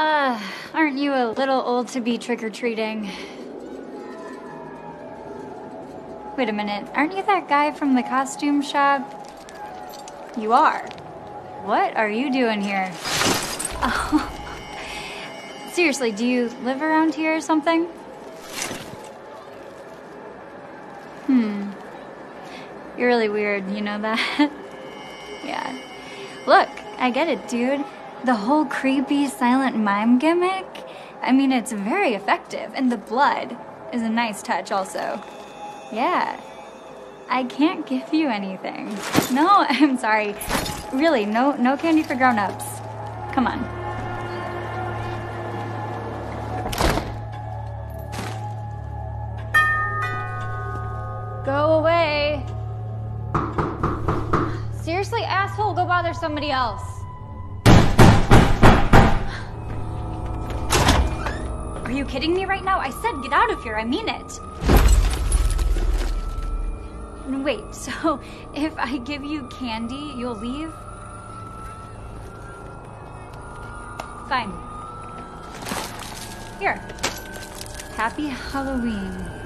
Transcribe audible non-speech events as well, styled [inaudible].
Uh, aren't you a little old to be trick or treating? Wait a minute, aren't you that guy from the costume shop? You are. What are you doing here? Oh. [laughs] Seriously, do you live around here or something? Hmm. You're really weird, you know that? [laughs] yeah. Look, I get it, dude. The whole creepy silent mime gimmick? I mean, it's very effective, and the blood is a nice touch, also. Yeah. I can't give you anything. No, [laughs] I'm sorry. Really, no no candy for grown-ups. Come on. Go away. Seriously, asshole, go bother somebody else. You kidding me right now? I said get out of here. I mean it. Wait, [laughs] so if I give you candy, you'll leave? Fine. Here. Happy Halloween.